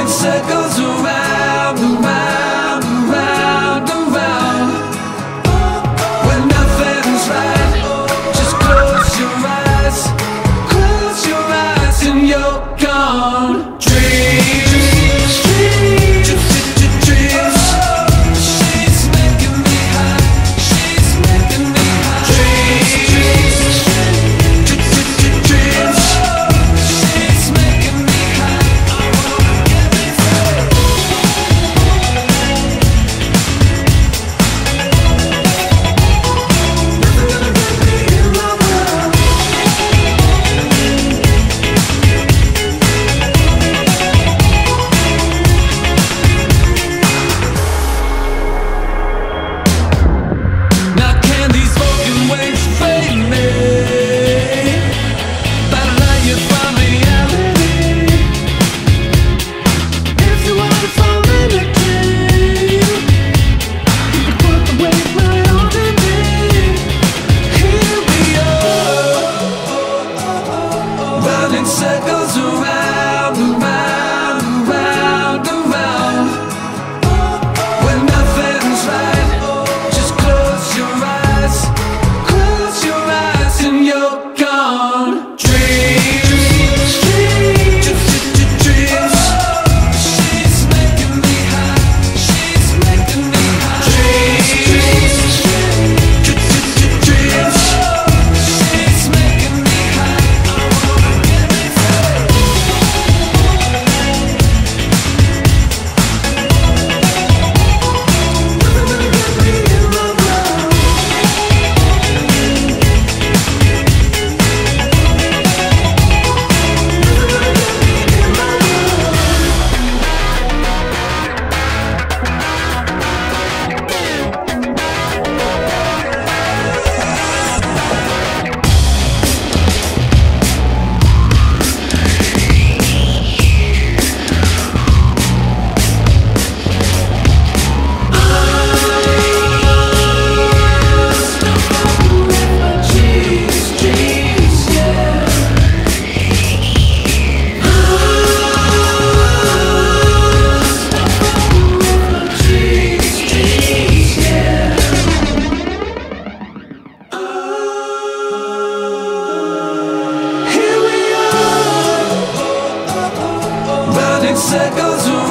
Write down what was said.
It circles around, around circles